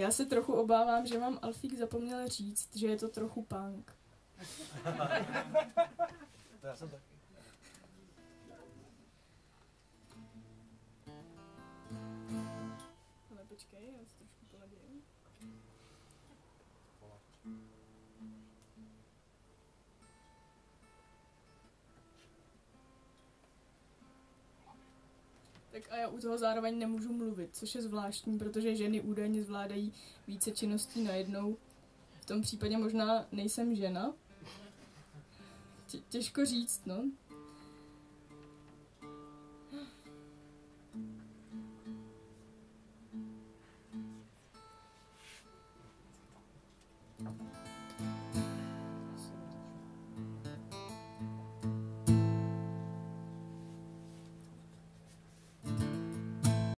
Já se trochu obávám, že vám Alfík zapomněl říct, že je to trochu punk. To já jsem taky. Ale počkej, já si trošku poladím. Tak a já u toho zároveň nemůžu mluvit, což je zvláštní, protože ženy údajně zvládají více činností najednou. V tom případě možná nejsem žena. Těžko říct, no.